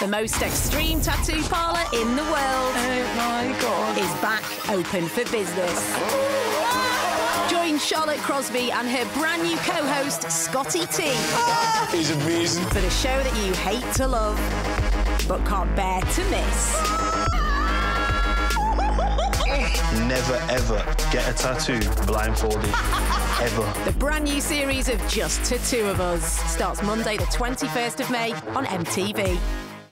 the most extreme tattoo parlour in the world, Oh my god. is back open for business. Join Charlotte Crosby and her brand new co host, Scotty T, ah, He's amazing. for the show that you hate to love, but can't bear to miss. Never ever get a tattoo blindfolded. ever. The brand new series of Just to Two of Us starts Monday, the 21st of May on MTV.